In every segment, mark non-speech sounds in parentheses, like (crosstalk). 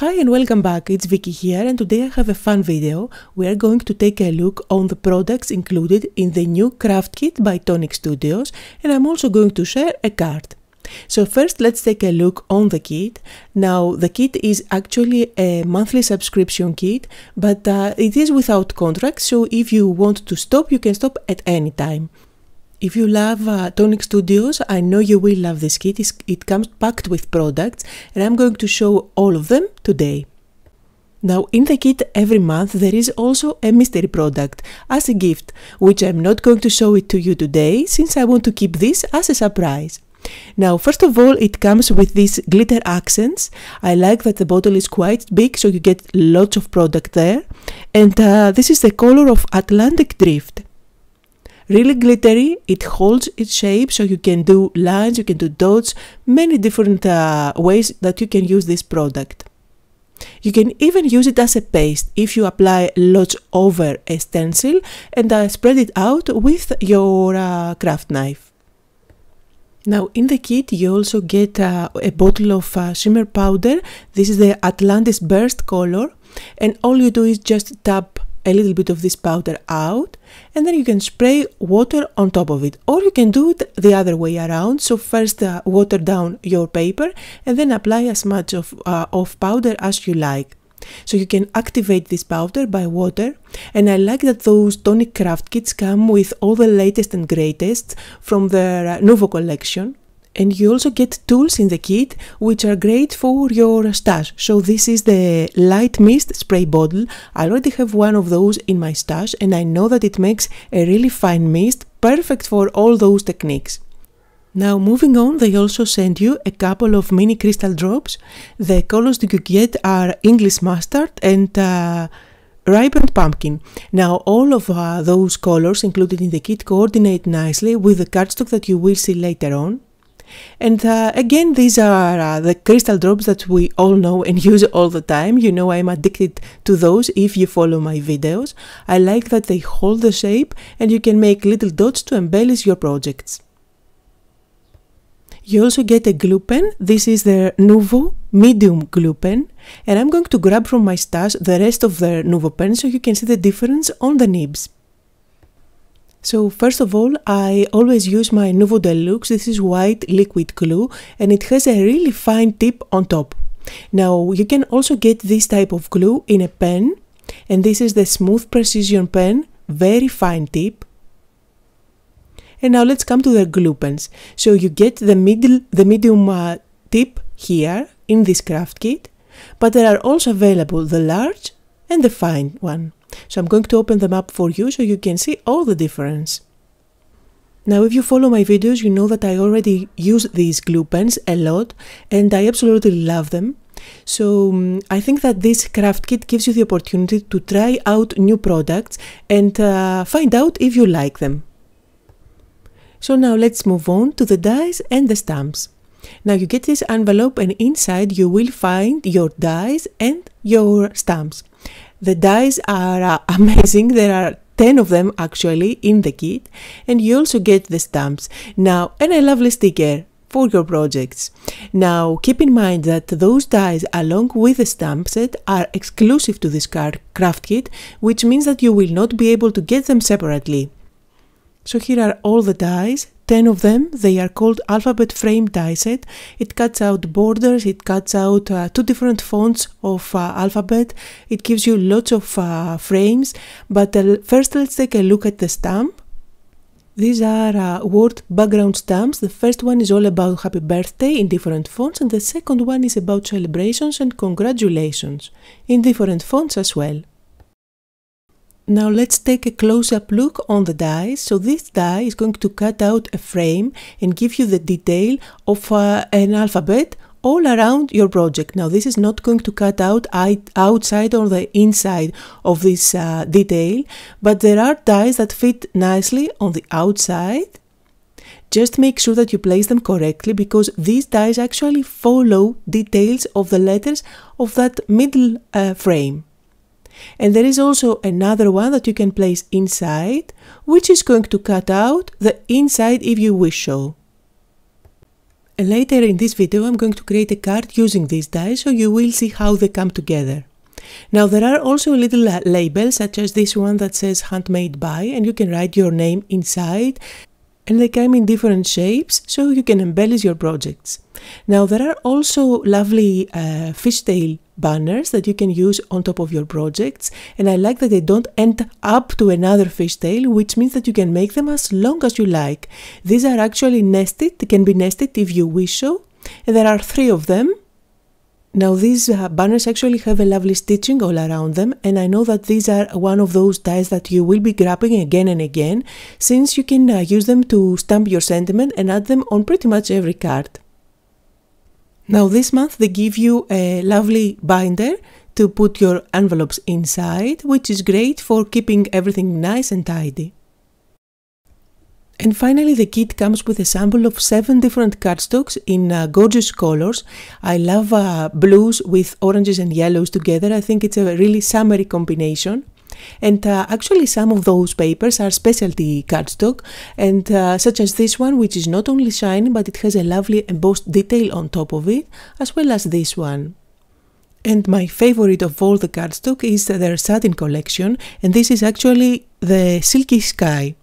Hi and welcome back, it's Vicky here and today I have a fun video. We are going to take a look on the products included in the new craft kit by Tonic Studios and I'm also going to share a card. So first let's take a look on the kit. Now the kit is actually a monthly subscription kit but uh, it is without contract so if you want to stop you can stop at any time. If you love uh, Tonic Studios, I know you will love this kit. It comes packed with products and I'm going to show all of them today. Now in the kit every month there is also a mystery product as a gift, which I'm not going to show it to you today since I want to keep this as a surprise. Now first of all it comes with these glitter accents. I like that the bottle is quite big so you get lots of product there. And uh, this is the color of Atlantic Drift really glittery. It holds its shape so you can do lines you can do dots many different uh, ways that you can use this product. You can even use it as a paste if you apply lots over a stencil and uh, spread it out with your uh, craft knife. Now in the kit you also get uh, a bottle of uh, shimmer powder. This is the atlantis burst color and all you do is just tap a little bit of this powder out and then you can spray water on top of it. Or you can do it the other way around. So first uh, water down your paper and then apply as much of, uh, of powder as you like. So you can activate this powder by water and I like that those tonic craft kits come with all the latest and greatest from their uh, collection and you also get tools in the kit which are great for your stash. So this is the light mist spray bottle. I already have one of those in my stash and I know that it makes a really fine mist, perfect for all those techniques. Now moving on, they also send you a couple of mini crystal drops. The colors that you get are English mustard and uh, ripened pumpkin. Now all of uh, those colors included in the kit coordinate nicely with the cardstock that you will see later on. And uh, again, these are uh, the crystal drops that we all know and (laughs) use all the time. You know, I'm addicted to those if you follow my videos. I like that they hold the shape and you can make little dots to embellish your projects. You also get a glue pen. This is their Nuvo medium glue pen. And I'm going to grab from my stash the rest of the Nuvo pen so you can see the difference on the nibs. So first of all, I always use my Nuvo Deluxe. This is white liquid glue and it has a really fine tip on top. Now you can also get this type of glue in a pen and this is the Smooth Precision pen, very fine tip. And now let's come to the glue pens. So you get the middle, the medium uh, tip here in this craft kit, but there are also available the large and the fine one. So I'm going to open them up for you so you can see all the difference. Now if you follow my videos you know that I already use these glue pens a lot and I absolutely love them. So um, I think that this craft kit gives you the opportunity to try out new products and uh, find out if you like them. So now let's move on to the dies and the stamps. Now you get this envelope and inside you will find your dies and your stamps. The dies are uh, (laughs) amazing. There are 10 of them actually in the kit and you also get the stamps. Now, and a lovely sticker for your projects. Now, keep in mind that those dies along with the stamp set are exclusive to this card craft kit, which means that you will not be able to get them separately. So here are all the dies 10 of them. They are called alphabet frame die set. It cuts out borders, it cuts out uh, two different fonts of uh, alphabet. It gives you lots of uh, frames. But uh, first let's take a look at the stamp. These are uh, word background stamps. The first one is all about happy birthday in different fonts and the second one is about celebrations and congratulations in different fonts as well. Now let's take a close-up look on the die. So this die is going to cut out a frame and give you the detail of uh, an alphabet all around your project. Now this is not going to cut out outside or the inside of this uh, detail, but there are dies that fit nicely on the outside. Just make sure that you place them correctly because these dies actually follow details of the letters of that middle uh, frame. And there is also another one that you can place inside, which is going to cut out the inside if you wish so. Later in this video I'm going to create a card using these dies so you will see how they come together. Now there are also little labels such as this one that says handmade by and you can write your name inside and they come in different shapes so you can embellish your projects. Now there are also lovely uh, fishtail banners that you can use on top of your projects and I like that they don't end up to another fishtail which means that you can make them as long as you like. These are actually nested, they can be nested if you wish so and there are three of them now these uh, banners actually have a lovely stitching all around them and I know that these are one of those dies that you will be grabbing again and again since you can uh, use them to stamp your sentiment and add them on pretty much every card. Now this month they give you a lovely binder to put your envelopes inside which is great for keeping everything nice and tidy. And finally the kit comes with a sample of 7 different cardstocks in uh, gorgeous colors. I love uh, blues with oranges and yellows together. I think it's a really summery combination. And uh, actually some of those papers are specialty cardstock and uh, such as this one which is not only shiny but it has a lovely embossed detail on top of it as well as this one. And my favorite of all the cardstock is their satin collection and this is actually the Silky Sky.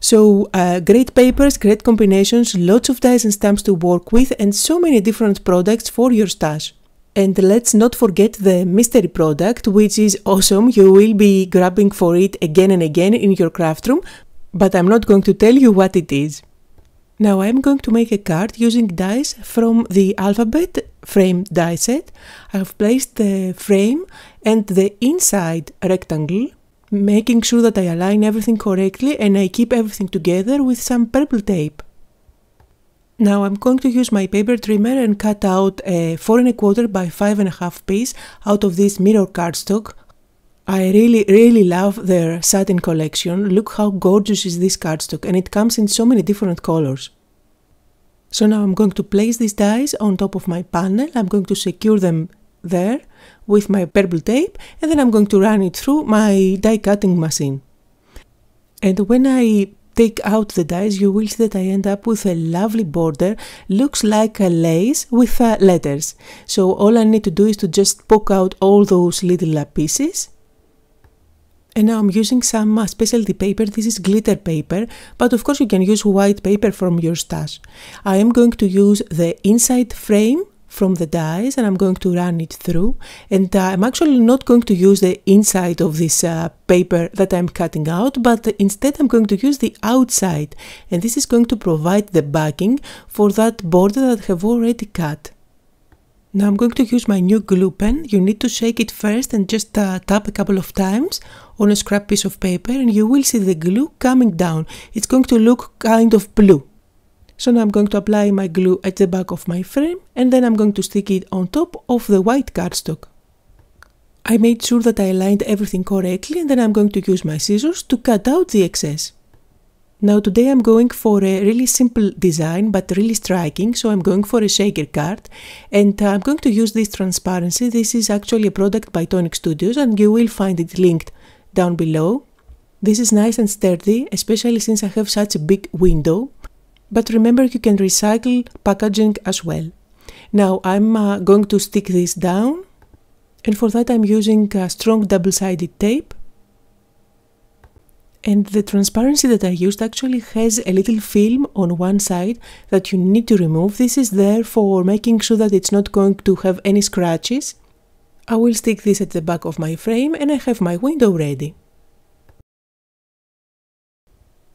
So uh, great papers, great combinations, lots of dies and stamps to work with and so many different products for your stash. And let's not forget the mystery product, which is awesome. You will be grabbing for it again and again in your craft room, but I'm not going to tell you what it is. Now I'm going to make a card using dies from the alphabet frame die set. I have placed the frame and the inside rectangle making sure that I align everything correctly and I keep everything together with some purple tape. Now I'm going to use my paper trimmer and cut out a 4 and a quarter by 5 and a half piece out of this mirror cardstock. I really really love their satin collection. Look how gorgeous is this cardstock and it comes in so many different colors. So now I'm going to place these dies on top of my panel. I'm going to secure them there with my purple tape and then I'm going to run it through my die cutting machine. And when I take out the dies you will see that I end up with a lovely border, looks like a lace with uh, letters. So all I need to do is to just poke out all those little uh, pieces. And now I'm using some uh, specialty paper, this is glitter paper, but of course you can use white paper from your stash. I am going to use the inside frame from the dies and I'm going to run it through and uh, I'm actually not going to use the inside of this uh, paper that I'm cutting out but instead I'm going to use the outside and this is going to provide the backing for that border that I have already cut. Now I'm going to use my new glue pen. You need to shake it first and just uh, tap a couple of times on a scrap piece of paper and you will see the glue coming down. It's going to look kind of blue. So now I'm going to apply my glue at the back of my frame and then I'm going to stick it on top of the white cardstock. I made sure that I aligned everything correctly and then I'm going to use my scissors to cut out the excess. Now today I'm going for a really simple design but really striking so I'm going for a shaker card and uh, I'm going to use this transparency. This is actually a product by Tonic Studios and you will find it linked down below. This is nice and sturdy especially since I have such a big window but remember you can recycle packaging as well. Now I'm uh, going to stick this down and for that I'm using a strong double-sided tape and the transparency that I used actually has a little film on one side that you need to remove. This is there for making sure that it's not going to have any scratches. I will stick this at the back of my frame and I have my window ready.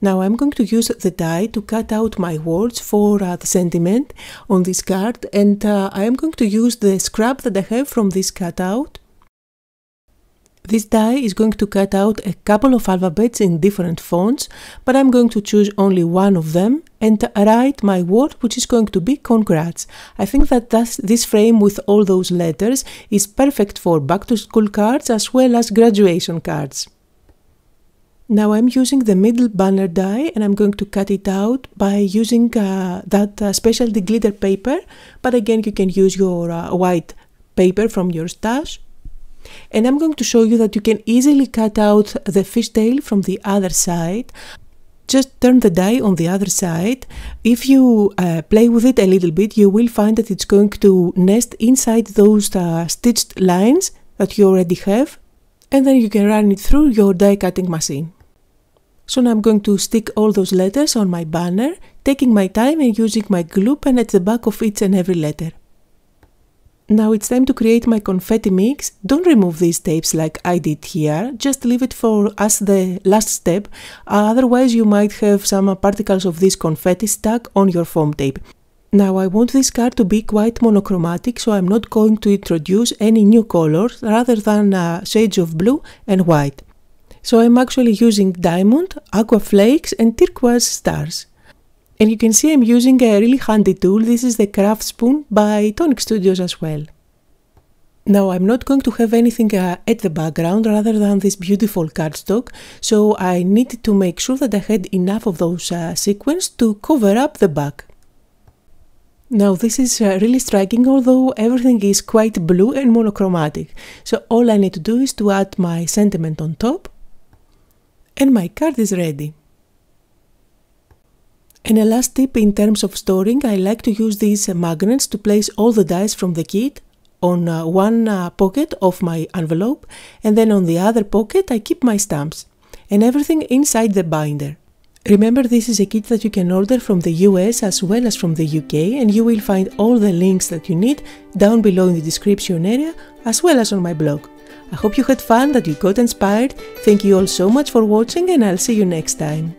Now I'm going to use the die to cut out my words for uh, the sentiment on this card and uh, I am going to use the scrap that I have from this cutout. This die is going to cut out a couple of alphabets in different fonts, but I'm going to choose only one of them and write my word which is going to be congrats. I think that this frame with all those letters is perfect for back to school cards as well as graduation cards. Now I'm using the middle banner die and I'm going to cut it out by using uh, that uh, specialty glitter paper but again you can use your uh, white paper from your stash and I'm going to show you that you can easily cut out the fishtail from the other side. just turn the die on the other side. If you uh, play with it a little bit, you will find that it's going to nest inside those uh, stitched lines that you already have, and then you can run it through your die cutting machine. So now I'm going to stick all those letters on my banner, taking my time and using my glue pen at the back of each and every letter. Now it's time to create my confetti mix. Don't remove these tapes like I did here, just leave it for as the last step, otherwise you might have some particles of this confetti stuck on your foam tape. Now I want this card to be quite monochromatic so I'm not going to introduce any new colors rather than uh, shades of blue and white. So I'm actually using diamond, aqua flakes and turquoise stars. And you can see I'm using a really handy tool. This is the Craft Spoon by Tonic Studios as well. Now I'm not going to have anything uh, at the background rather than this beautiful cardstock, so I needed to make sure that I had enough of those uh, sequins to cover up the back. Now this is uh, really striking although everything is quite blue and monochromatic, so all I need to do is to add my sentiment on top and my card is ready. And a last tip in terms of storing, I like to use these magnets to place all the dies from the kit on uh, one uh, pocket of my envelope and then on the other pocket I keep my stamps and everything inside the binder. Remember this is a kit that you can order from the US as well as from the UK and you will find all the links that you need down below in the description area as well as on my blog. I hope you had fun, that you got inspired. Thank you all so much for watching and I'll see you next time.